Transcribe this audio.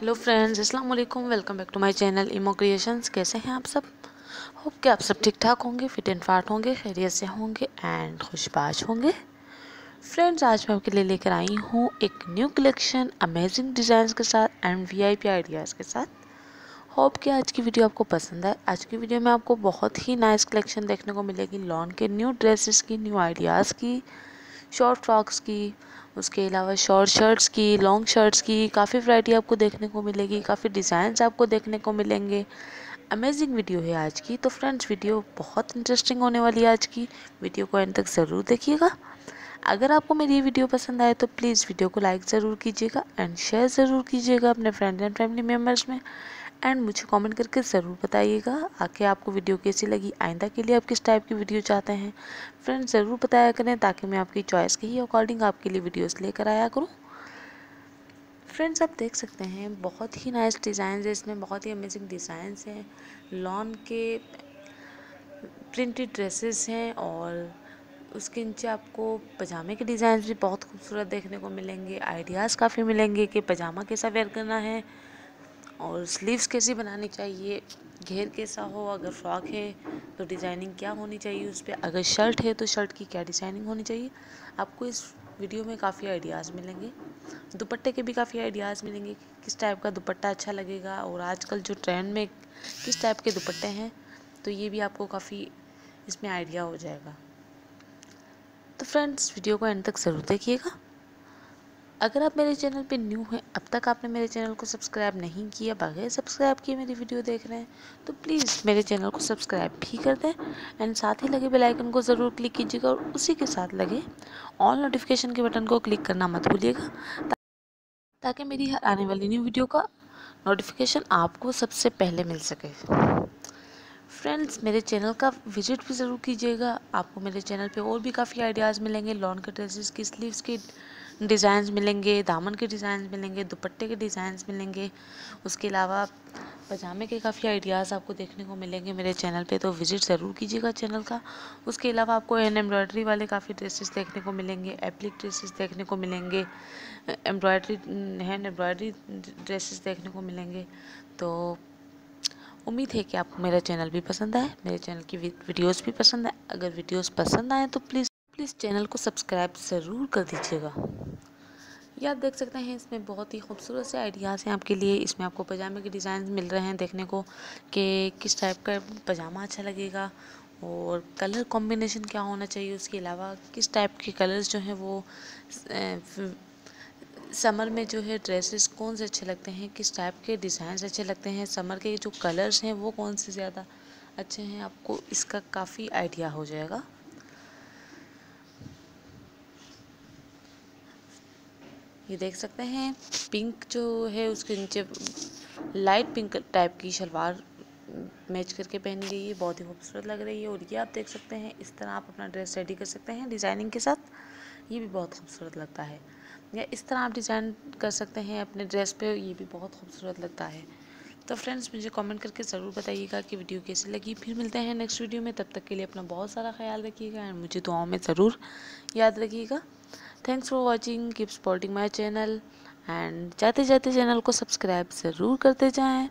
Hello friends अस्सलाम वालेकुम welcome back to my channel Emo creations कैसे हैं आप सब? होप कि आप सब ठीक ठाक होंगे फिट एंड फाट होंगे, खैरियत से होंगे एंड खुशबाज होंगे। फ्रेंड्स आज मैं आपके लिए लेकर आई हूँ एक न्यू कलेक्शन अमेजिंग डिज़ाइन के साथ एंड वीआईपी आइडियाज़ के साथ। होप कि आज की वीडियो आपको पसंद है आज की वीडियो में आपको बहुत ही नाइस कलेक्शन देखने को मिलेगी। लॉन के न्यू ड्रेसेस की न्यू आइडियाज़ की। शॉर्ट फ्रॉक्स की, उसके अलावा शॉर्ट शर्ट्स की लॉन्ग शर्ट्स की, काफ़ी वैरायटी आपको देखने को मिलेगी, काफ़ी डिज़ाइंस आपको देखने को मिलेंगे। अमेजिंग वीडियो है आज की तो फ्रेंड्स वीडियो बहुत इंटरेस्टिंग होने वाली है आज की। वीडियो को एंड तक ज़रूर देखिएगा। अगर आपको मेरी ये वीडियो पसंद आए तो प्लीज़ वीडियो को लाइक ज़रूर कीजिएगा एंड शेयर ज़रूर कीजिएगा अपने फ्रेंड एंड फैमिली मेंबर्स में। एंड मुझे कमेंट करके ज़रूर बताइएगा आके आपको वीडियो कैसी लगी, आइंदा के लिए आप किस टाइप की वीडियो चाहते हैं? फ्रेंड्स ज़रूर बताया करें ताकि मैं आपकी चॉइस के ही अकॉर्डिंग आपके लिए वीडियोस लेकर आया करूँ। फ्रेंड्स आप देख सकते हैं, बहुत ही नाइस डिज़ाइन है, इसमें बहुत ही अमेजिंग डिज़ाइंस हैं। लॉन के प्रिंटेड ड्रेसेस हैं और उसके नीचे आपको पजामे के डिज़ाइन भी बहुत खूबसूरत देखने को मिलेंगे। आइडियाज़ काफ़ी मिलेंगे कि पजामा कैसा वेयर करना है। और स्लीव्स कैसी बनानी चाहिए? घेर कैसा हो? अगर फ्रॉक है तो डिज़ाइनिंग क्या होनी चाहिए उस पर अगर शर्ट है तो शर्ट की क्या डिज़ाइनिंग होनी चाहिए? आपको इस वीडियो में काफ़ी आइडियाज़ मिलेंगे। दुपट्टे के भी काफ़ी आइडियाज़ मिलेंगे कि किस टाइप का दुपट्टा अच्छा लगेगा और आजकल जो ट्रेंड में किस टाइप के दुपट्टे हैं तो ये भी आपको काफ़ी इसमें आइडिया हो जाएगा। तो फ्रेंड्स वीडियो को एंड तक ज़रूर देखिएगा। अगर आप मेरे चैनल पे न्यू हैं, अब तक आपने मेरे चैनल को सब्सक्राइब नहीं किया, बगैर सब्सक्राइब किए मेरी वीडियो देख रहे हैं तो प्लीज़ मेरे चैनल को सब्सक्राइब भी कर दें एंड साथ ही लगे बेल आइकन को ज़रूर क्लिक कीजिएगा और उसी के साथ लगे ऑल नोटिफिकेशन के बटन को क्लिक करना मत भूलिएगा ताकि मेरी हर आने वाली न्यू वीडियो का नोटिफिकेशन आपको सबसे पहले मिल सके। फ्रेंड्स मेरे चैनल का विज़िट भी ज़रूर कीजिएगा, आपको मेरे चैनल पे और भी काफ़ी आइडियाज़ मिलेंगे लॉन के ड्रेसेस की स्लीव्स की डिज़ाइंस मिलेंगे, दामन के डिज़ाइंस मिलेंगे, दुपट्टे के डिज़ाइंस मिलेंगे। उसके अलावा पजामे के काफ़ी आइडियाज़ आपको देखने को मिलेंगे मेरे चैनल पे तो विज़िट ज़रूर कीजिएगा चैनल का। उसके अलावा आपको हैंड एम्ब्रॉयडरी वाले काफ़ी ड्रेसेस देखने को मिलेंगे, एप्लिक ड्रेसेस देखने को मिलेंगे, एम्ब्रॉयडरी, हैंड एम्ब्रॉयडरी ड्रेसेस देखने को मिलेंगे। तो उम्मीद है कि आपको मेरा चैनल भी पसंद आए, मेरे चैनल की वीडियोस भी पसंद आए। अगर वीडियोस पसंद आए तो प्लीज़ प्लीज़ चैनल को सब्सक्राइब ज़रूर कर दीजिएगा। ये आप देख सकते हैं, इसमें बहुत ही खूबसूरत से आइडियाज़ हैं आपके लिए। इसमें आपको पजामे के डिज़ाइन मिल रहे हैं देखने को कि किस टाइप का पजामा अच्छा लगेगा और कलर कॉम्बिनेशन क्या होना चाहिए। उसके अलावा किस टाइप के कलर्स जो हैं वो समर में जो है ड्रेसेस कौन से अच्छे लगते हैं, किस टाइप के डिज़ाइन अच्छे लगते हैं, समर के जो कलर्स हैं वो कौन से ज़्यादा अच्छे हैं, आपको इसका काफ़ी आइडिया हो जाएगा। ये देख सकते हैं। पिंक जो है, उसके नीचे लाइट पिंक टाइप की शलवार मैच करके पहनी गई है। बहुत ही खूबसूरत लग रही है और ये आप देख सकते हैं, इस तरह आप अपना ड्रेस रेडी कर सकते हैं डिज़ाइनिंग के साथ। ये भी बहुत खूबसूरत लगता है। या इस तरह आप डिज़ाइन कर सकते हैं अपने ड्रेस पे, ये भी बहुत खूबसूरत लगता है। तो फ्रेंड्स मुझे कमेंट करके ज़रूर बताइएगा कि वीडियो कैसी लगी। फिर मिलते हैं नेक्स्ट वीडियो में। तब तक के लिए अपना बहुत सारा ख्याल रखिएगा एंड मुझे दुआओं में ज़रूर याद रखिएगा। Thanks for watching keep supporting my channel and जाते जाते चैनल को सब्सक्राइब ज़रूर करते जाएँ।